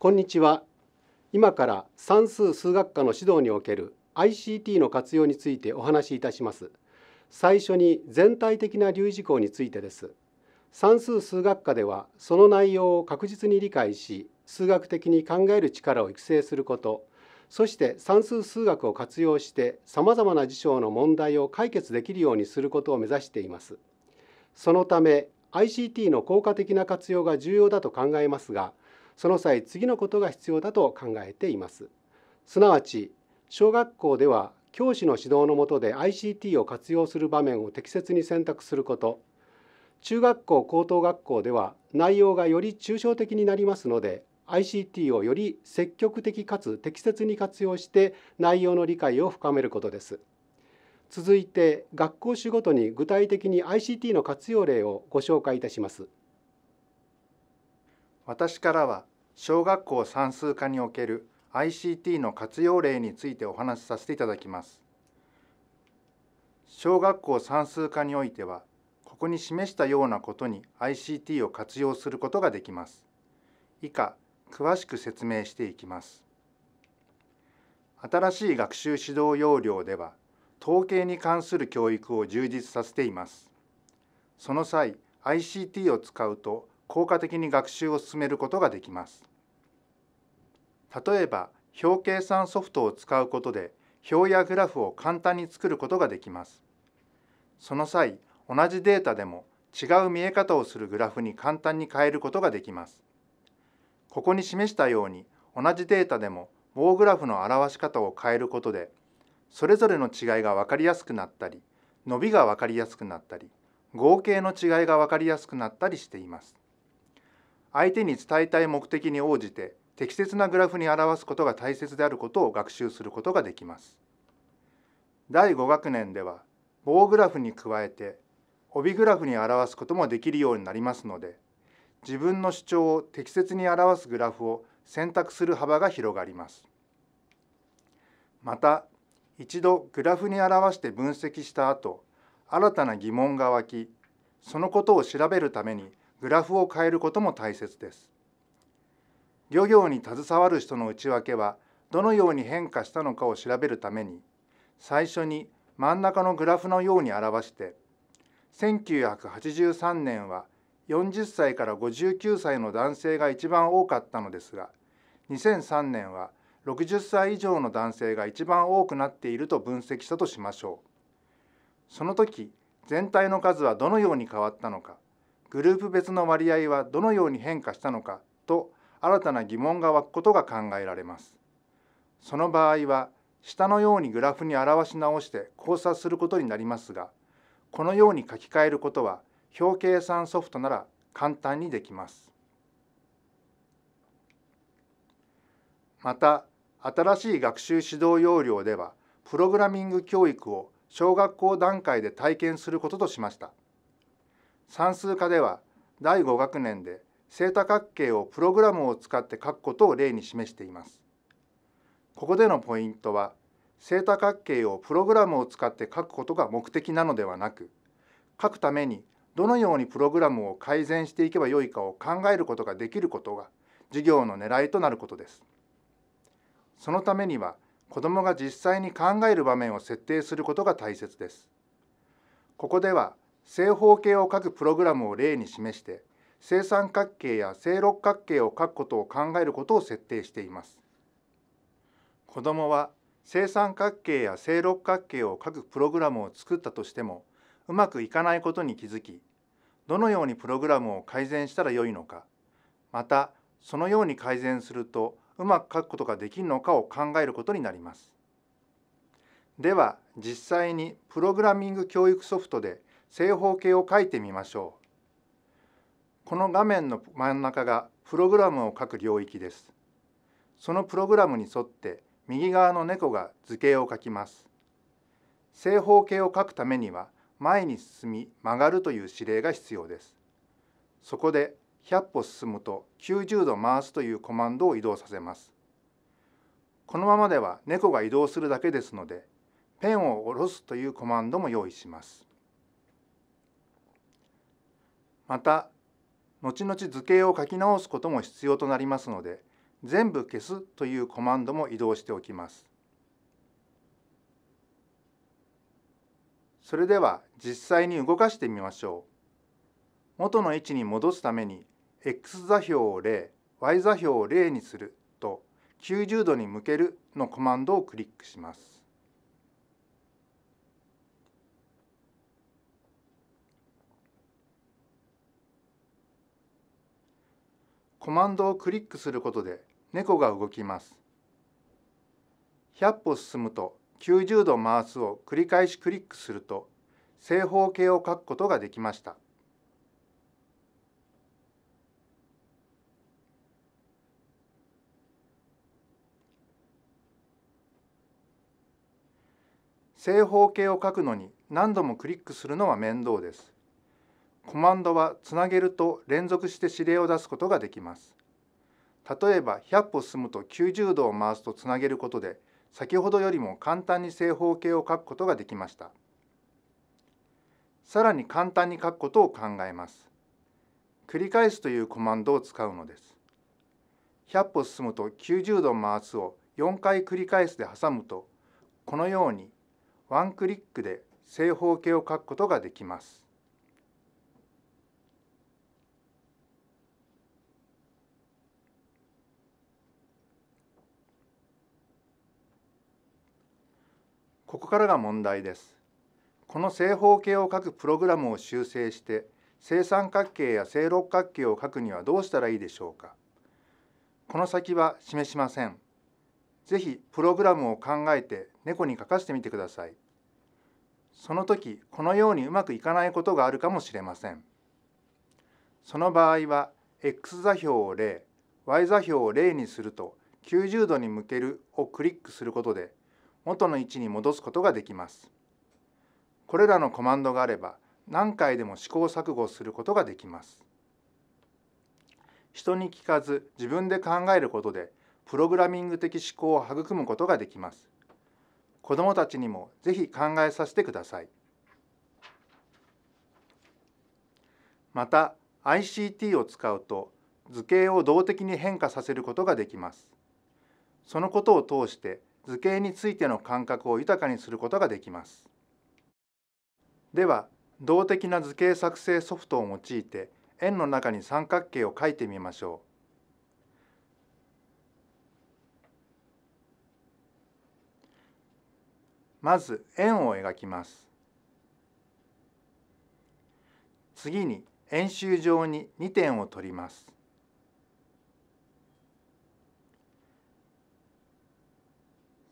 こんにちは。今から算数数学科の指導における ICT の活用についてお話しいたします。最初に全体的な留意事項についてです。算数数学科ではその内容を確実に理解し数学的に考える力を育成すること。そして算数数学を活用してさまざまな事象の問題を解決できるようにすることを目指しています。そのため ICT の効果的な活用が重要だと考えますがその際次のことが必要だと考えています。すなわち小学校では教師の指導のもとで ICT を活用する場面を適切に選択すること中学校高等学校では内容がより抽象的になりますので ICT をより積極的かつ適切に活用して内容の理解を深めることです。続いて学校種ごとに具体的に ICT の活用例をご紹介いたします。私からは小学校算数科における ICT の活用例についてお話しさせていただきます。小学校算数科においてはここに示したようなことに ICT を活用することができます。以下詳しく説明していきます。新しい学習指導要領では、統計に関する教育を充実させています。その際、ICT を使うと効果的に学習を進めることができます。例えば、表計算ソフトを使うことで、表やグラフを簡単に作ることができます。その際、同じデータでも違う見え方をするグラフに簡単に変えることができます。ここに示したように同じデータでも棒グラフの表し方を変えることでそれぞれの違いが分かりやすくなったり伸びが分かりやすくなったり合計の違いが分かりやすくなったりしています。相手に伝えたい目的に応じて適切なグラフに表すことが大切であることを学習することができます。第5学年では棒グラフに加えて帯グラフに表すこともできるようになりますので自分の主張を適切に表すグラフを選択する幅が広がります。また一度グラフに表して分析した後新たな疑問が湧きそのことを調べるためにグラフを変えることも大切です。漁業に携わる人の内訳はどのように変化したのかを調べるために最初に真ん中のグラフのように表して1983年は40歳から59歳の男性が一番多かったのですが2003年は60歳以上の男性が一番多くなっていると分析したとしましょうその時全体の数はどのように変わったのかグループ別の割合はどのように変化したのかと新たな疑問が湧くことが考えられますその場合は下のようにグラフに表し直して考察することになりますがこのように書き換えることは表計算ソフトなら簡単にできます。また新しい学習指導要領ではプログラミング教育を小学校段階で体験することとしました。算数科では第5学年で正多角形をプログラムを使って書くことを例に示しています。ここでのポイントは正多角形をプログラムを使って書くことが目的なのではなく書くためにどのようにプログラムを改善していけばよいかを考えることができることが授業の狙いとなることです。そのためには子どもが実際に考える場面を設定することが大切です。ここでは正方形を書くプログラムを例に示して正三角形や正六角形を書くことを考えることを設定しています。子どもは正三角形や正六角形を書くプログラムを作ったとしてもうまくいかないことに気づきどのようにプログラムを改善したらよいのかまたそのように改善するとうまく書くことができるのかを考えることになります。では実際にプログラミング教育ソフトで正方形を書いてみましょう。この画面の真ん中がプログラムを書く領域です。そのプログラムに沿って右側の猫が図形を書きます。正方形を書くためには前に進み曲がるという指令が必要です。そこで100歩進むと90度回すというコマンドを移動させます。このままでは猫が移動するだけですので、ペンを下ろすというコマンドも用意します。また、後々図形を書き直すことも必要となりますので、全部消すというコマンドも移動しておきます。それでは実際に動かしてみましょう。元の位置に戻すために x 座標を0、y 座標を0にすると90度に向けるのコマンドをクリックします。コマンドをクリックすることで猫が動きます。100歩進むと90度回すを繰り返しクリックすると正方形を書くことができました。正方形を書くのに何度もクリックするのは面倒です。コマンドはつなげると連続して指令を出すことができます。例えば100歩進むと90度を回すとつなげることで先ほどよりも簡単に正方形を書くことができました。さらに簡単に書くことを考えます。繰り返すというコマンドを使うのです。100歩進むと90度回すを4回繰り返すで挟むとこのようにワンクリックで正方形を書くことができます。ここからが問題です。この正方形を書くプログラムを修正して正三角形や正六角形を書くにはどうしたらいいでしょうか。この先は示しません。ぜひプログラムを考えて猫に書かせてみてください。その時このようにうまくいかないことがあるかもしれません。その場合は x 座標を0、y 座標を0にすると90度に向けるをクリックすることで元の位置に戻すことができます。これらのコマンドがあれば何回でも試行錯誤することができます。人に聞かず自分で考えることでプログラミング的思考を育むことができます。子どもたちにもぜひ考えさせてください。また ICT を使うと図形を動的に変化させることができます。そのことを通して図形についての感覚を豊かにすることができます。では動的な図形作成ソフトを用いて円の中に三角形を描いてみましょう。まず円を描きます。次に円周上に2点を取ります。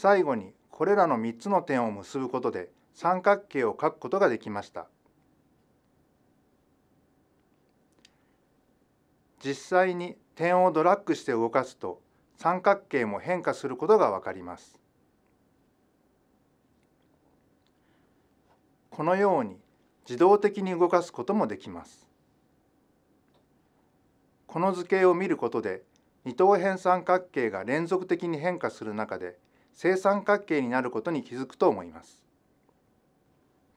最後にこれらの3つの点を結ぶことで三角形を描くことができました。実際に点をドラッグして動かすと三角形も変化することがわかります。このように自動的に動かすこともできます。この図形を見ることで二等辺三角形が連続的に変化する中で正三角形になることに気づくと思います。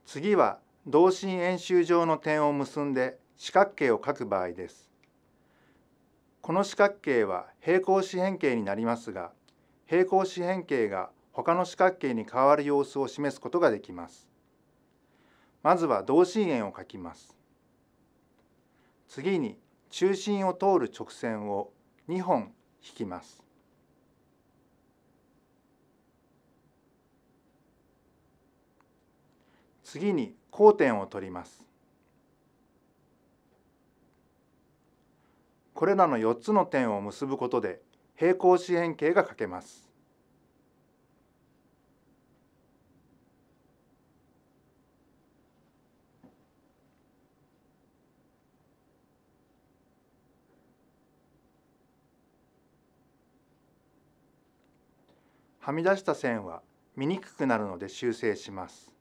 次は同心円周上の点を結んで四角形を描く場合です。この四角形は平行四辺形になりますが、平行四辺形が他の四角形に変わる様子を示すことができます。まずは同心円を描きます。次に中心を通る直線を2本引きます。次に交点を取ります。これらの4つの点を結ぶことで平行四辺形が書けます。はみ出した線は見にくくなるので修正します。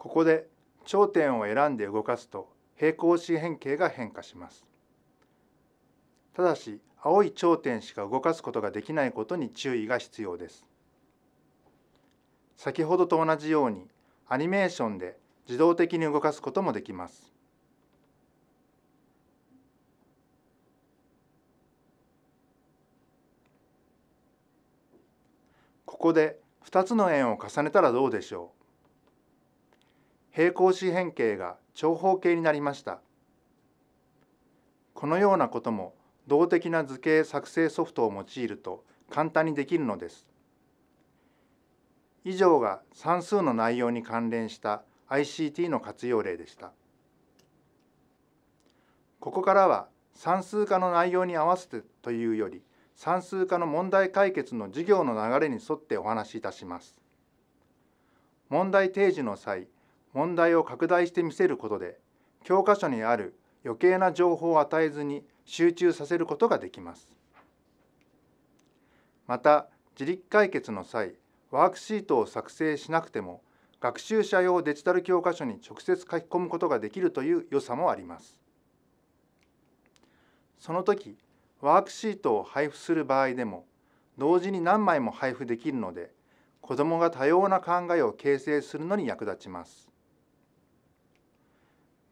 ここで頂点を選んで動かすと平行四辺形が変化します。ただし青い頂点しか動かすことができないことに注意が必要です。先ほどと同じようにアニメーションで自動的に動かすこともできます。ここで2つの円を重ねたらどうでしょう？平行四辺形が長方形になりました。このようなことも動的な図形作成ソフトを用いると簡単にできるのです。以上が算数の内容に関連した ICT の活用例でした。ここからは算数科の内容に合わせてというより算数科の問題解決の授業の流れに沿ってお話しいたします。問題提示の際問題を拡大して見せることで教科書にある余計な情報を与えずに集中させることができます。また自力解決の際ワークシートを作成しなくても学習者用デジタル教科書に直接書き込むことができるという良さもあります。その時ワークシートを配布する場合でも同時に何枚も配布できるので子どもが多様な考えを形成するのに役立ちます。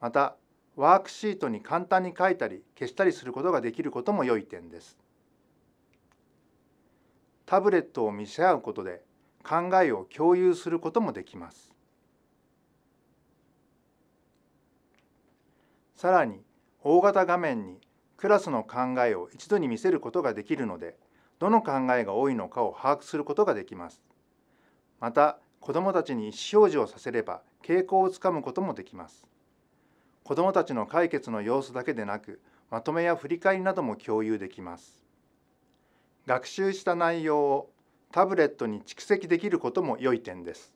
またワークシートに簡単に書いたり消したりすることができることも良い点です。タブレットを見せ合うことで考えを共有することもできます。さらに大型画面にクラスの考えを一度に見せることができるのでどの考えが多いのかを把握することができます。また子どもたちに意思表示をさせれば傾向をつかむこともできます。子どもたちの解決の様子だけでなくまとめや振り返りなども共有できます。学習した内容をタブレットに蓄積できることも良い点です。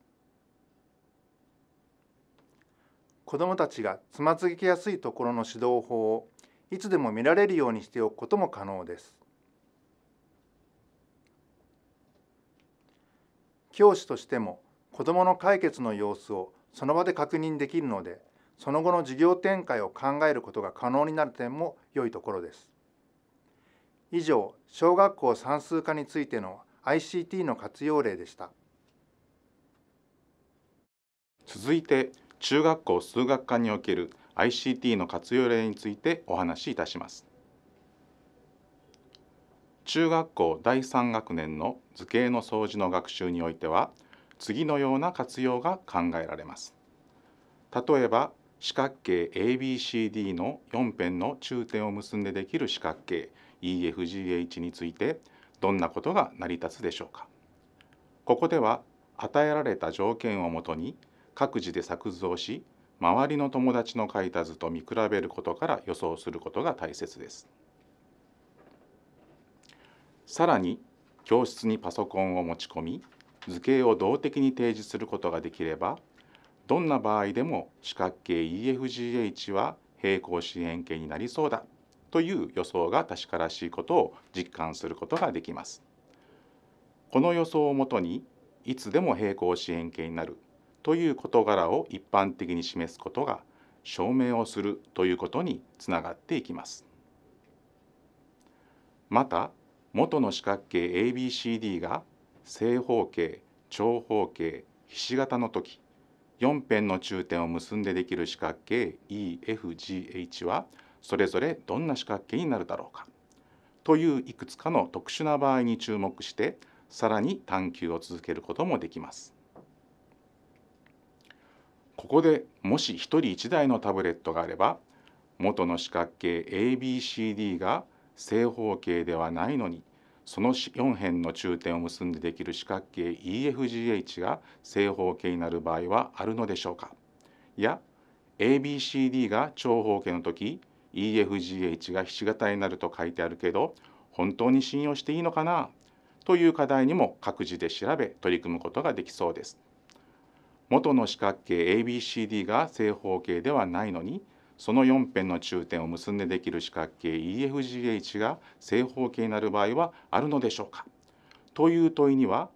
子どもたちがつまずきやすいところの指導法をいつでも見られるようにしておくことも可能です。教師としても子どもの解決の様子をその場で確認できるのでその後の事業展開を考えることが可能になる点も良いところです。以上、小学校算数科についての ICT の活用例でした。続いて、中学校数学科における ICT の活用例についてお話しいたします。中学校第3学年の図形の掃除の学習においては次のような活用が考えられます。例えば四角形 ABCD の4辺の中点を結んでできる四角形 EFGH についてどんなことが成り立つでしょうか？ここでは与えられた条件をもとに各自で作図をし周りの友達の書いた図と見比べることから予想することが大切です。さらに教室にパソコンを持ち込み図形を動的に提示することができればどんな場合でも四角形 EFGH は平行四辺形になりそうだという予想が確からしいことを実感することができます。この予想をもとにいつでも平行四辺形になるという事柄を一般的に示すことが証明をするということにつながっていきます。また元の四角形 ABCD が正方形長方形ひし形の時4辺の中点を結んでできる四角形 EFGH はそれぞれどんな四角形になるだろうかといういくつかの特殊な場合に注目してさらに探求を続けることもできます。ここでもし1人1台のタブレットがあれば元の四角形 ABCD が正方形ではないのにその4辺の中点を結んでできる四角形 EFGH が正方形になる場合はあるのでしょうか？いや ABCD が長方形の時 EFGH がひし形になると書いてあるけど本当に信用していいのかな？という課題にも各自で調べ取り組むことができそうです。元の四角形 ABCD が正方形ではないのにその4辺の中点を結んでできる四角形 EFGH が正方形になる場合はあるのでしょうか？という問いには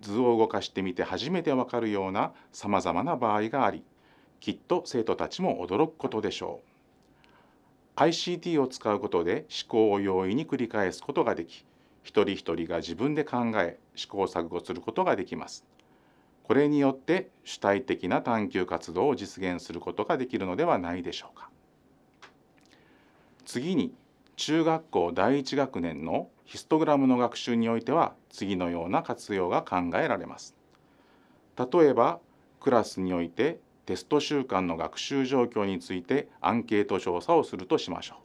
図を動かしてみて初めてわかるようなさまざまな場合がありきっと生徒たちも驚くことでしょう。ICT を使うことで思考を容易に繰り返すことができ一人一人が自分で考え試行錯誤することができます。これによって主体的な探究活動を実現することができるのではないでしょうか。次に中学校第一学年のヒストグラムの学習においては次のような活用が考えられます。例えばクラスにおいてテスト週間の学習状況についてアンケート調査をするとしましょう。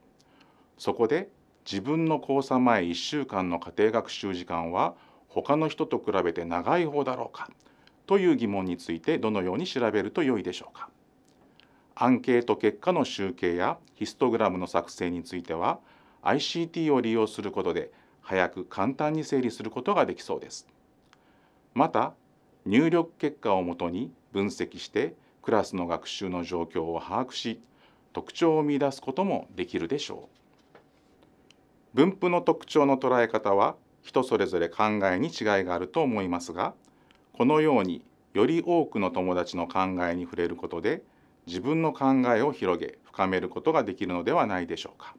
そこで自分の交差前1週間の家庭学習時間は他の人と比べて長い方だろうかという疑問についてどのように調べると良いでしょうか。アンケート結果の集計やヒストグラムの作成については ICT を利用することで早く簡単に整理することができそうです。また入力結果をもとに分析してクラスの学習の状況を把握し特徴を見出すこともできるでしょう。分布の特徴の捉え方は人それぞれ考えに違いがあると思いますがこのようにより多くの友達の考えに触れることで自分の考えを広げ深めることができるのではないでしょうか。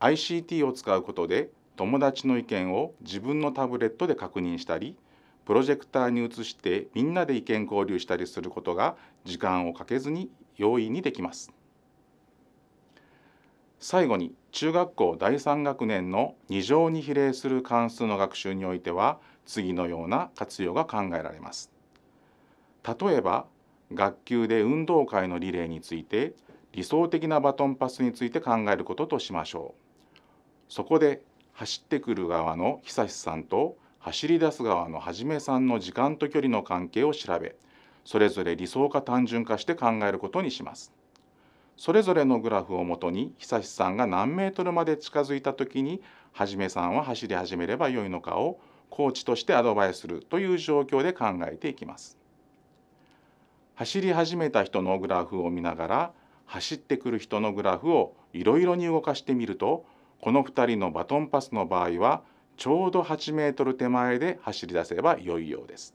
ICT を使うことで友達の意見を自分のタブレットで確認したりプロジェクターに移してみんなで意見交流したりすることが時間をかけずに容易にできます。最後に中学校第3学年の2乗に比例する関数の学習においては次のような活用が考えられます。例えば学級で運動会のリレーについて理想的なバトンパスについて考えることとしましょう。そこで走ってくる側の久志さんと走り出す側のはじめさんの時間と距離の関係を調べそれぞれ理想か単純化して考えることにします。それぞれのグラフをもとに久志さんが何メートルまで近づいた時にはじめさんは走り始めればよいのかをコーチとしてアドバイスするという状況で考えていきます。走り始めた人のグラフを見ながら走ってくる人のグラフをいろいろに動かしてみるとこの2人のバトンパスの場合はちょうど8メートル手前で走り出せば良いようです。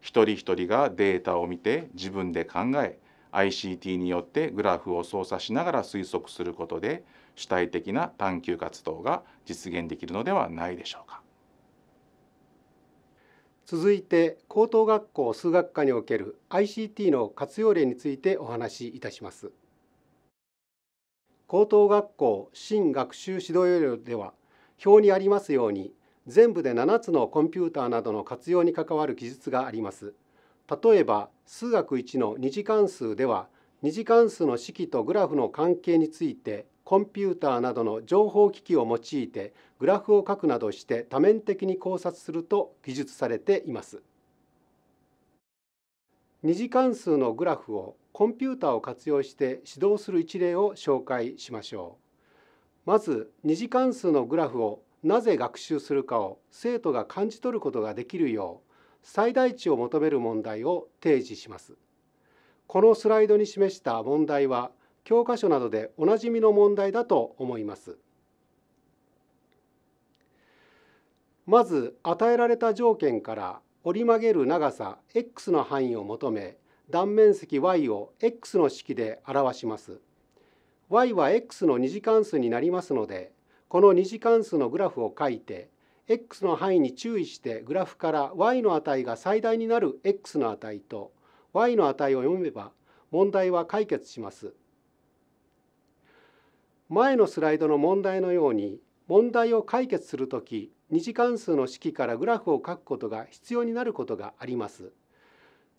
一人一人がデータを見て自分で考え ICT によってグラフを操作しながら推測することで主体的な探究活動が実現できるのではないでしょうか。続いて高等学校数学科における ICT の活用例についてお話しいたします。高等学校新学習指導要領では表にありますように全部で7つのコンピューターなどの活用に関わる記述があります。例えば数学1の二次関数では二次関数の式とグラフの関係についてコンピューターなどの情報機器を用いてグラフを書くなどして多面的に考察すると記述されています。二次関数のグラフをコンピューターを活用して指導する一例を紹介しましょう。まず二次関数のグラフをなぜ学習するかを生徒が感じ取ることができるよう最大値を求める問題を提示します。このスライドに示した問題は教科書などでおなじみの問題だと思います。まず与えられた条件から折り曲げる長さ x の範囲を求め断面積 y を x の式で表します。y は x の二次関数になりますのでこの二次関数のグラフを書いて x の範囲に注意してグラフから y の値が最大になる x の値と y の値を読めば問題は解決します。前のスライドの問題のように問題を解決するとき二次関数の式からグラフを書くことが必要になることがあります。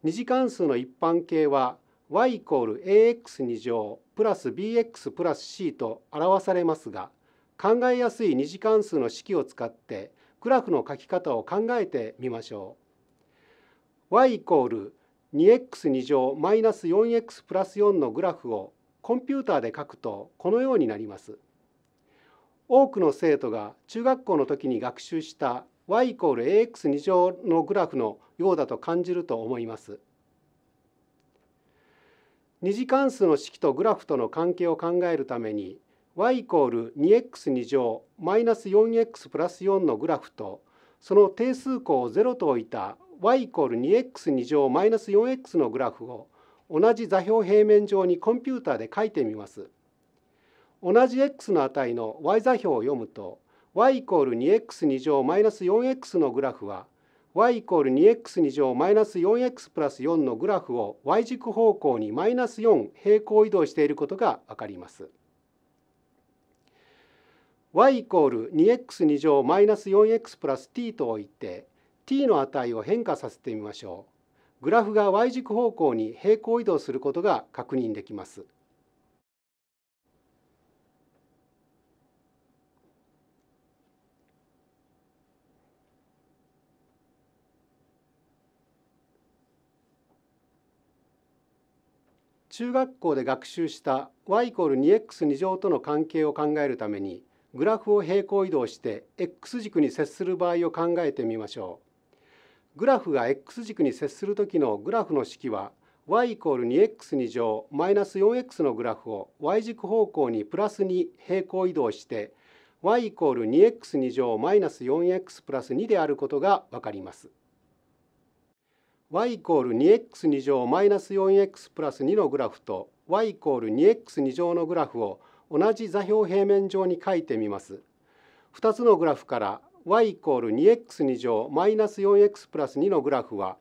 二次関数の一般形は y イコール ax 乗プラス bx プラス c と表されますが考えやすい二次関数の式を使ってグラフの書き方を考えてみましょう。y イコール 2x 乗マイナス 4x プラス4のグラフをコンピューターで書くとこのようになります。多くの生徒が中学校の時に学習した y イコール ax2 乗のグラフのようだと感じると思います。二次関数の式とグラフとの関係を考えるために y イコール 2x2 乗マイナス 4x プラス4のグラフとその定数項を0と置いた y イコール 2x2 乗マイナス 4x のグラフを同じ座標平面上にコンピューターで書いてみます。同じ x の値の y 座標を読むと y イコール 2x2 乗マイナス 4x のグラフは y イコール 2x2 乗マイナス 4x プラス4のグラフを y 軸方向にマイナス4平行移動していることがわかります。y イコール 2x2 乗マイナス 4x プラス t と置いて t の値を変化させてみましょう。グラフが y 軸方向に平行移動することが確認できます。中学校で学習した y イコール 2x2 乗との関係を考えるためにグラフを平行移動して x 軸に接する場合を考えてみましょう。グラフが x 軸に接する時のグラフの式は y イコール 2x2 乗マイナス 4x のグラフを y 軸方向にプラス2平行移動して y イコール 2x2 乗マイナス 4x プラス2であることがわかります。y イコール 2x2 乗マイナス 4x プラス2のグラフと y イコール 2x2 乗のグラフを同じ座標平面上に書いてみます。2つのグラフから y イコール 2x2 乗マイナス 4x プラス2のグラフは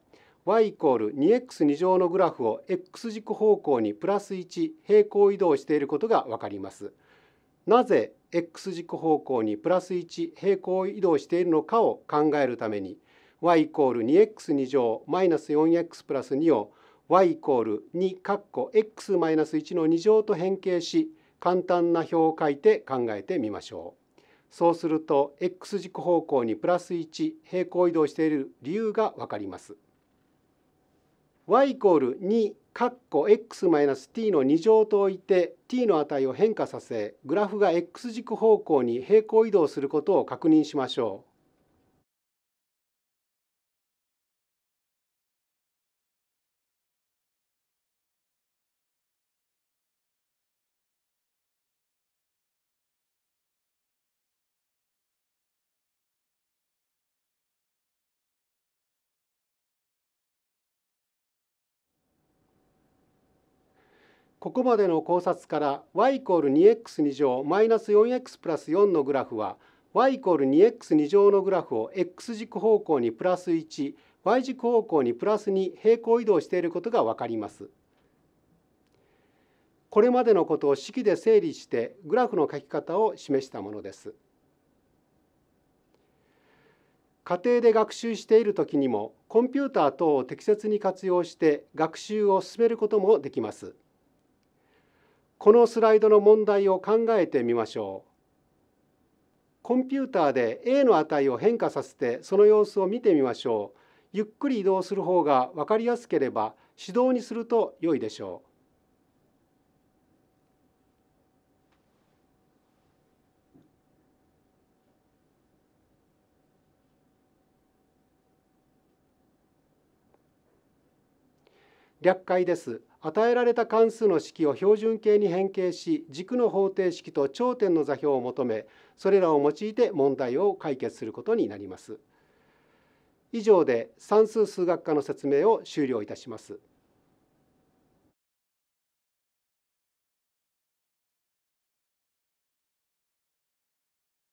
y イコール 2x2 乗のグラフを x 軸方向にプラス1平行移動していることがわかります。なぜ x 軸方向にプラス1平行移動しているのかを考えるために y イコール 2x2 乗マイナス 4x プラス2を y イコール2カッコ x マイナス1の2乗と変形し簡単な表を書いて考えてみましょう。そうすると x 軸方向にプラス1平行移動している理由がわかります。y イコール2カッコ x マイナス t の2乗と置いて t の値を変化させグラフが x 軸方向に平行移動することを確認しましょう。ここまでの考察から y イコール 2x2 乗マイナス 4x プラス4のグラフは y イコール 2x2 乗のグラフを x 軸方向にプラス 1y 軸方向にプラス2平行移動していることがわかります。これまでのことを式で整理してグラフの書き方を示したものです。家庭で学習している時にもコンピューター等を適切に活用して学習を進めることもできます。このスライドの問題を考えてみましょう。コンピューターで A の値を変化させてその様子を見てみましょう。ゆっくり移動する方が分かりやすければ指導にすると良いでしょ略解です。与えられた関数の式を標準形に変形し軸の方程式と頂点の座標を求めそれらを用いて問題を解決することになります。以上で算数数学科の説明を終了いたします。